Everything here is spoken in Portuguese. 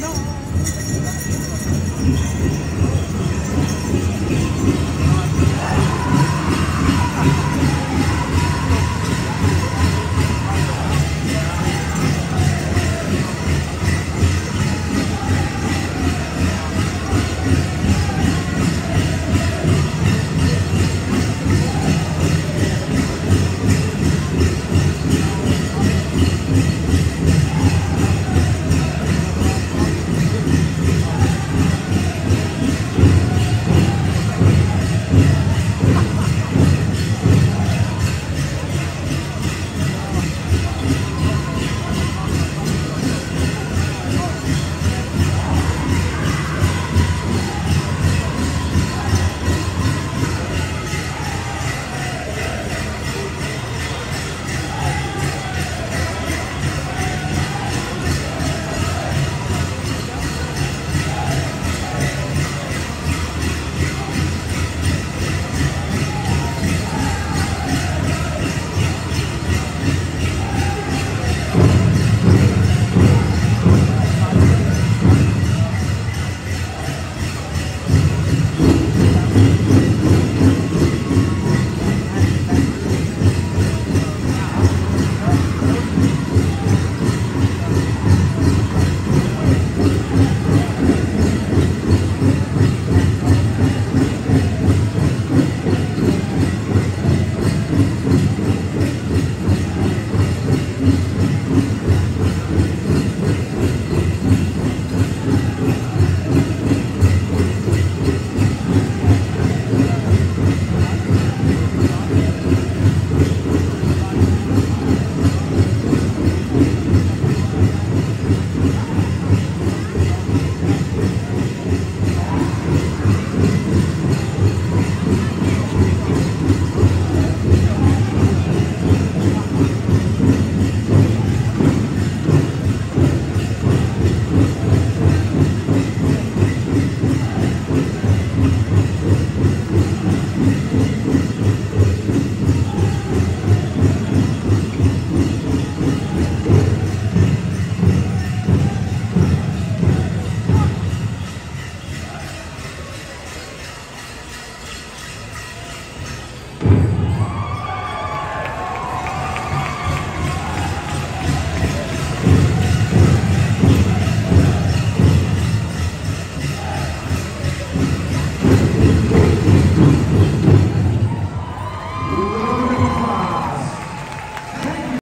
Não.